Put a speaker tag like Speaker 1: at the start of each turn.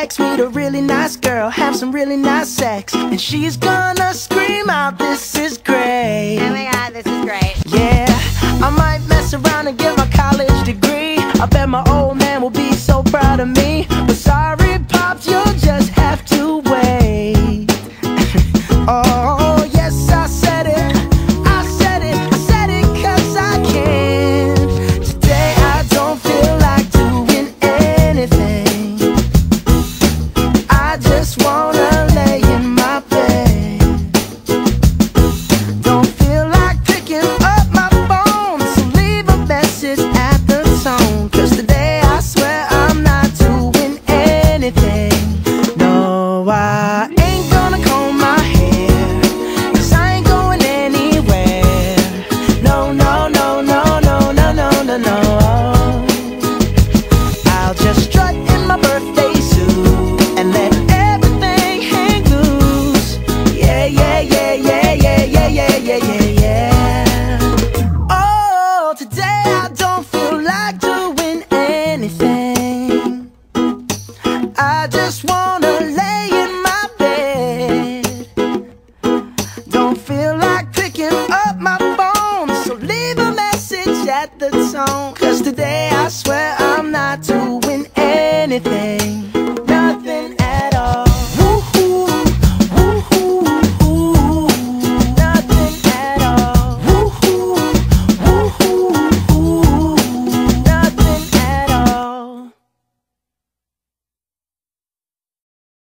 Speaker 1: relax, meet a really nice girl, have some really nice sex, and she's gonna scream out, this is great. Oh my
Speaker 2: god, this is great.
Speaker 1: Yeah, I might mess around and get my college degree. I bet my yeah, yeah. set the tone Cause today I swear I'm not doing anything.